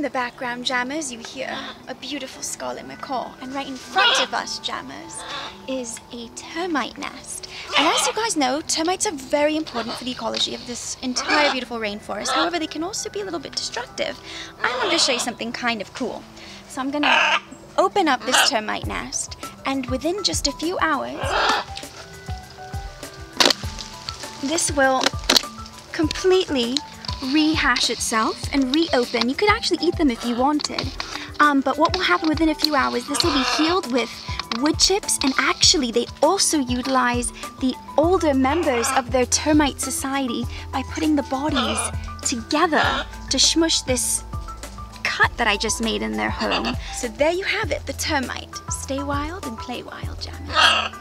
in the background, Jammers, you hear a beautiful scarlet macaw. And right in front of us, Jammers, is a termite nest. And as you guys know, termites are very important for the ecology of this entire beautiful rainforest. However, they can also be a little bit destructive. I wanted to show you something kind of cool. So I'm gonna open up this termite nest, and within just a few hours, this will completely rehash itself and reopen. You could actually eat them if you wanted. Um, but what will happen within a few hours, this will be healed with wood chips and actually they also utilize the older members of their termite society by putting the bodies together to smush this cut that I just made in their home. So there you have it, the termite. Stay wild and play wild, Jammers.